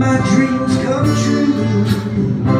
my dreams come true.